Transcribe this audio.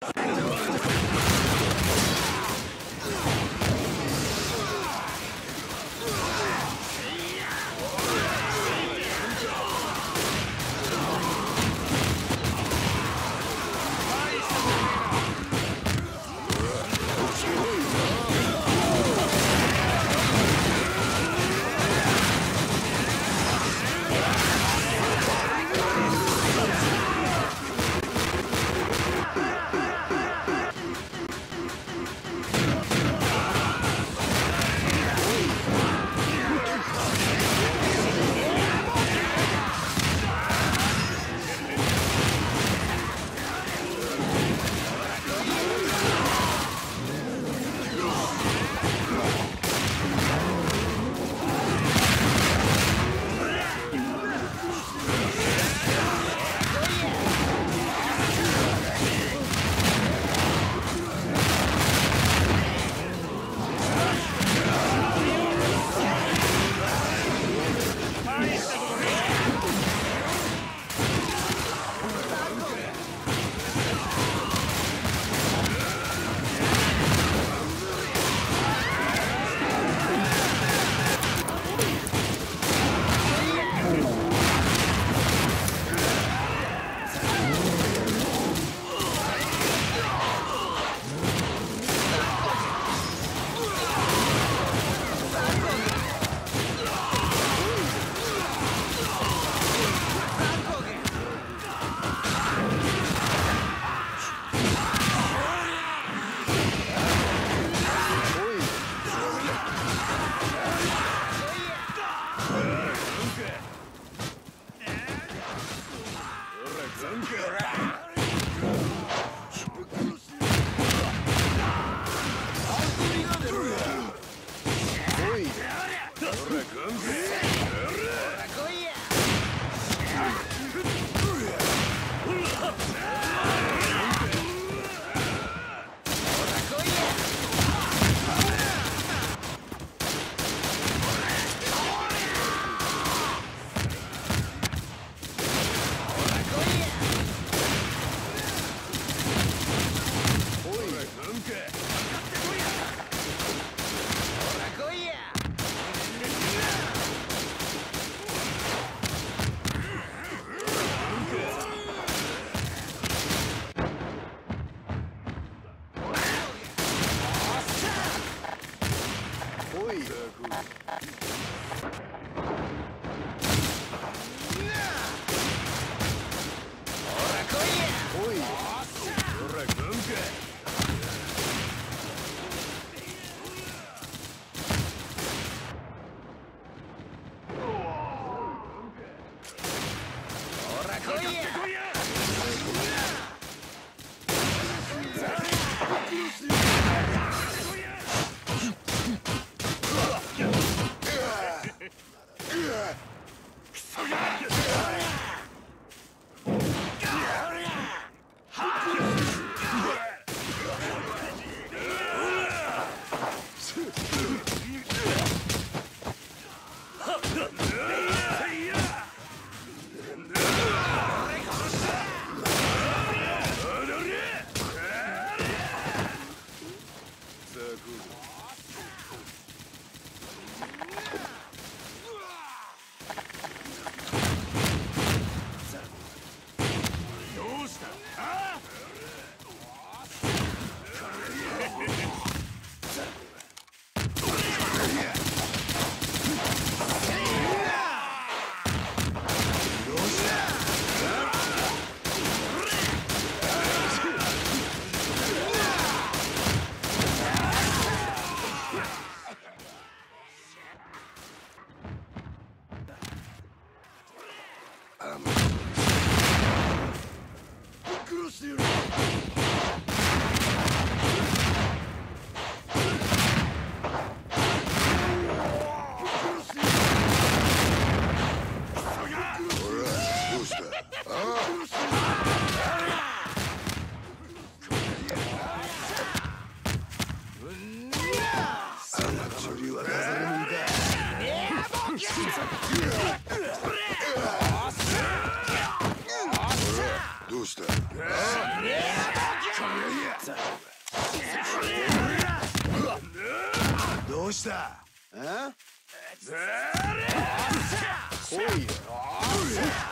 please. うした Yeah!